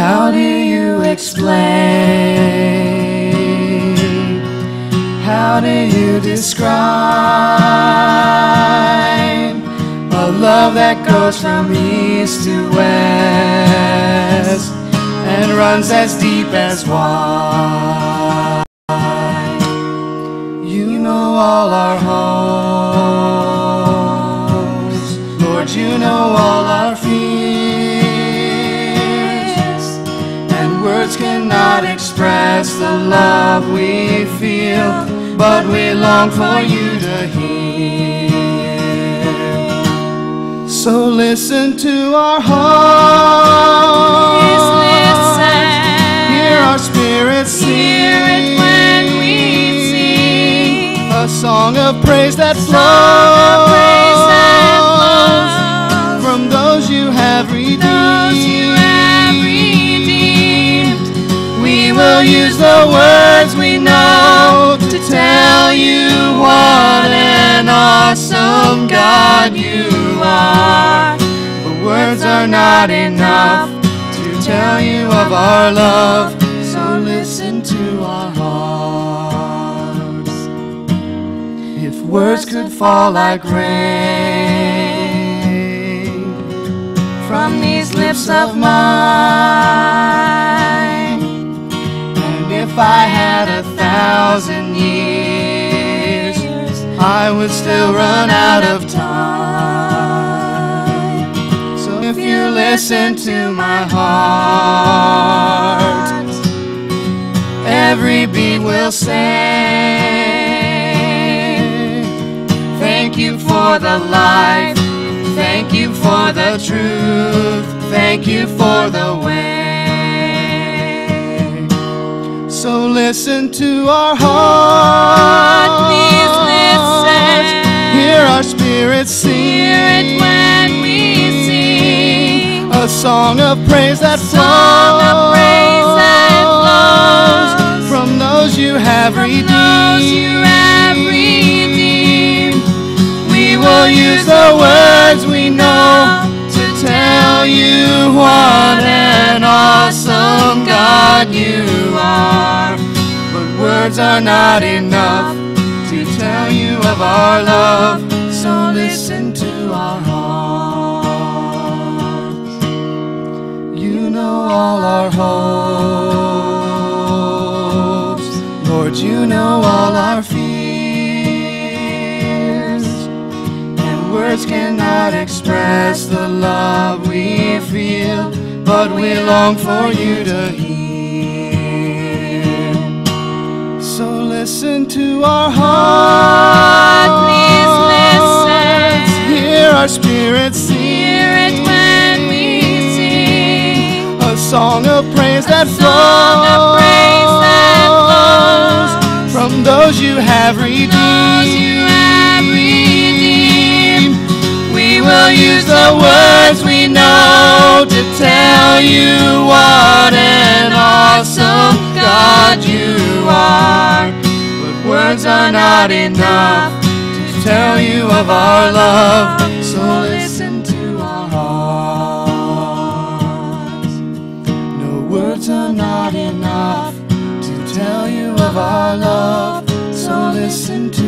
How do you explain? How do you describe a love that goes from east to west and runs as deep as wide? You know all our hopes, words cannot express the love we feel, but we long for you to hear. So listen to our hearts. Hear our spirits sing. A song of praise that flows will use the words we know to tell you what an awesome God you are. But words are not enough to tell you of our love, so listen to our hearts. If words could fall like rain from these lips of mine, I had a thousand years, I would still run out of time. So if you listen to my heart, every beat will say, Thank you for the life, thank you for the truth, thank you for the way. Listen to our heart, Please listen. Hear our spirits sing. when we sing. A song of praise that song of praise that flows from those you have redeemed. Those you have redeemed. We will use the words we know to tell you what an awesome God you are. Words are not enough to tell you of our love, so listen to our hearts. You know all our hopes, Lord, you know all our fears. And words cannot express the love we feel, but we long for you to hear. Listen to our hearts. Please listen. Hear our spirits sing. Hear it when we sing. A song of praise that song of praise that flows flows from those you have Those you have redeemed. We will use the words we know to tell you what an awesome not enough to tell you of our love. So listen to our hearts. No words are not enough to tell you of our love. So listen to